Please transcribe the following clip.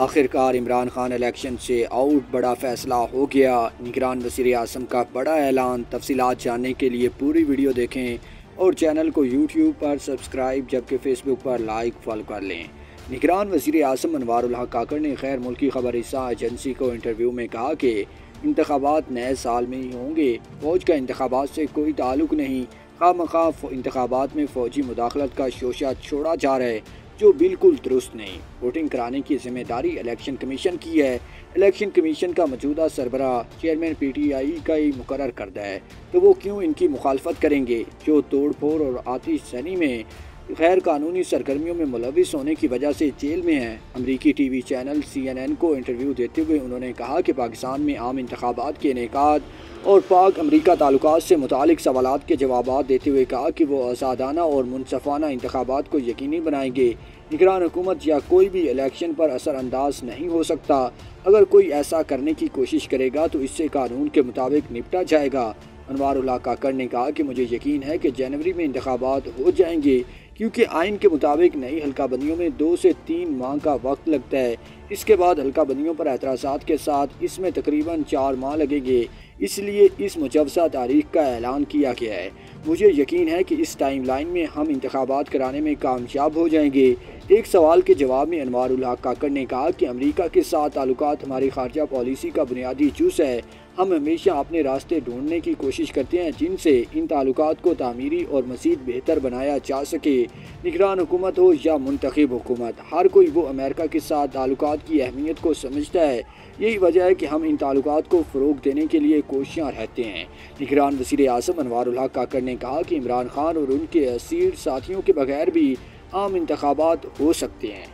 आखिरकार इमरान खान इलेक्शन से आउट, बड़ा फैसला हो गया। निगरान वज़ीर अजम का बड़ा ऐलान। तफसीत जानने के लिए पूरी वीडियो देखें और चैनल को यूट्यूब पर सब्सक्राइब, जबकि फ़ेसबुक पर लाइक फॉलो कर लें। निगरान वज़ीर अजम अनवार काकर ने खैर मुल्की खबर हिस्सा एजेंसी को इंटरव्यू में कहा कि इंतबात नए साल में ही होंगे। फौज का इंतबात से कोई ताल्लुक नहीं। खा मखा इंतबात में फ़ौजी मुदाखलत का शोशा छोड़ा जा रहा है, जो बिल्कुल दुरुस्त नहीं। वोटिंग कराने की ज़िम्मेदारी इलेक्शन कमीशन की है। इलेक्शन कमीशन का मौजूदा सरबरा चेयरमैन पी टी आई का ही मुकर करता है। तो वो क्यों इनकी मुखालफत करेंगे? जो तोड़ फोड़ और आतिशनी में गैर कानूनी सरगर्मियों में मुलविस होने की वजह से जेल में हैं। अमरीकी T V channel C N N को इंटरव्यू देते हुए उन्होंने कहा कि पाकिस्तान में आम इंतबात के इनका और पाक अमरीका ताल्लुक से मुतल सवाल के जवाब देते हुए कहा कि वो आज़ादाना और मुनसफ़ाना इंतबात को यकीनी बनाएँगे। निगरान हुकूमत या कोई भी इलेक्शन पर असरअंदाज नहीं हो सकता। अगर कोई ऐसा करने की कोशिश करेगा तो इससे कानून के मुताबिक निपटा जाएगा। अनवारुल्ला काकर ने कहा कि मुझे यकीन है कि जनवरी में इंतबात हो जाएँगे। क्योंकि आइन के मुताबिक नई हल्का बंदियों में दो से तीन माह का वक्त लगता है। इसके बाद हल्का बंदियों पर एतराज़ात के साथ इसमें तकरीबन चार माह लगेंगे। इसलिए इस मुजवजा तारीख का ऐलान किया गया है। मुझे यकीन है कि इस टाइम लाइन में हम इंतबात कराने में कामयाब हो जाएँगे। एक सवाल के जवाब में अनवार काकर ने कहा कि अमेरिका के साथ ताल्लुक हमारी खारजा पॉलिसी का बुनियादी जूस है। हम हमेशा अपने रास्ते ढूँढने की कोशिश करते हैं जिनसे इन ताल्लुक को तमीरी और मजीद बेहतर बनाया जा सके। निगरान हुकूमत हो या मुंतखब हुकूमत, हर कोई वो अमेरिका के साथ ताल्लुक की अहमियत को समझता है। यही वजह है कि हम इन ताल्लुक को फ़रोग देने के लिए कोशियाँ रहते हैं। निगरान वज़ीर अजम अनवर काकर ने कहा कि इमरान खान और उनके असीर साथियों के बगैर भी आम इंतबात हो सकते हैं।